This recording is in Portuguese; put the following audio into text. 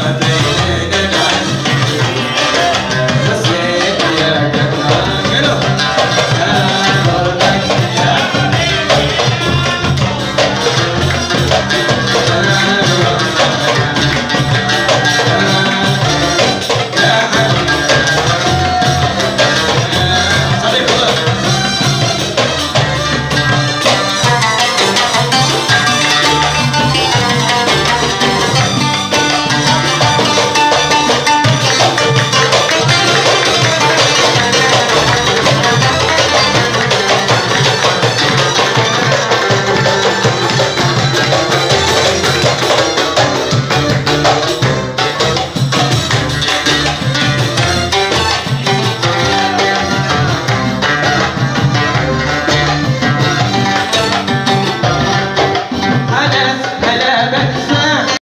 Radhe